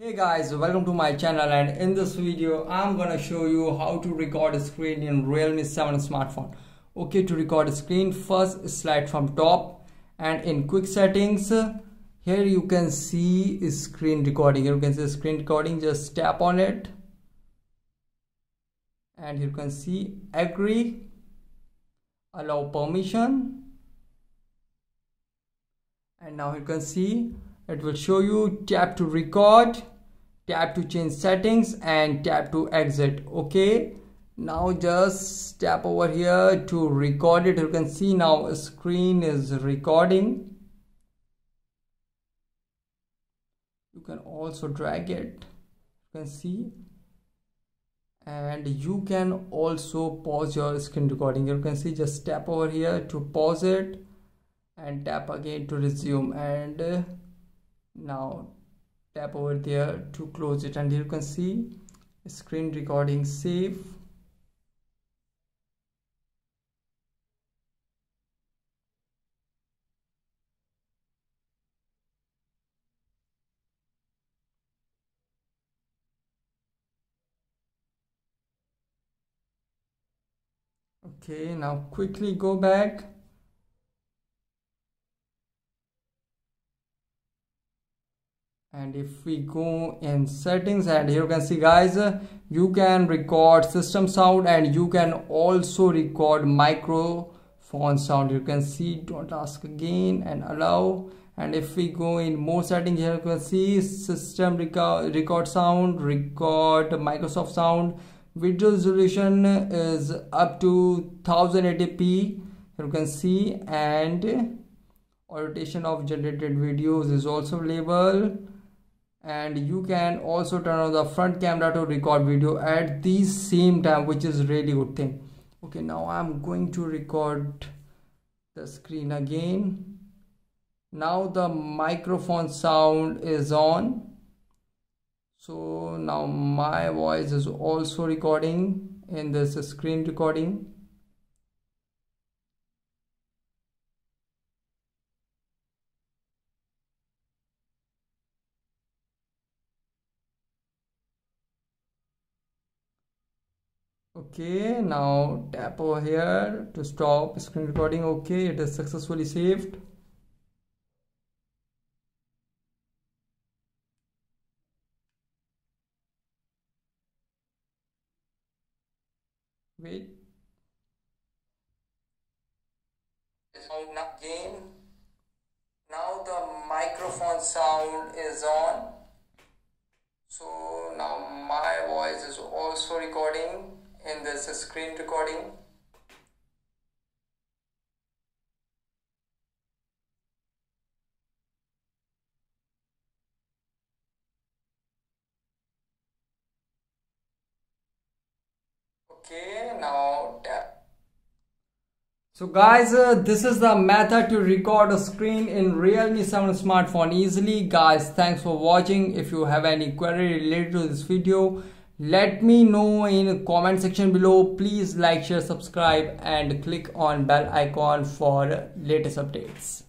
Hey guys, welcome to my channel and in this video I'm gonna show you how to record a screen in Realme 7 smartphone. Okay, to record a screen, first slide from top and in quick settings, here you can see screen recording. You can see screen recording, just tap on it and you can see agree, allow permission and now you can see it will show you tap to record tap to change settings and tap to exit okay? Now just tap over here to record it. You can see now a screen is recording. You can also drag it. You can see. And you can also pause your screen recording. You can see just tap over here to pause it and tap again to resume. And uh, now tap over there to close it. And you can see screen recording save okay now quickly go back and if we go in settings and here you can see guys uh, you can record system sound and you can also record microphone sound. You can see don't ask again and allow. And if we go in more settings here you can see system record, record sound record microphone sound. Video resolution is up to 1080p you can see. And rotation of generated videos is also available and you can also turn on the front camera to record video at the same time which is really good thing. Okay now i'm going to record the screen again. Now the microphone sound is on. So now my voice is also recording in this screen recording okay now tap over here to stop screen recording. Okay it is successfully saved. Wait. Again now the microphone sound is on. So now my voice is also recording in this screen recording. Okay now so guys uh, this is the method to record a screen in realme 7 smartphone easily. Guys thanks for watching. If you have any query related to this video let me know in comment section below. Please like share subscribe and click on bell icon for latest updates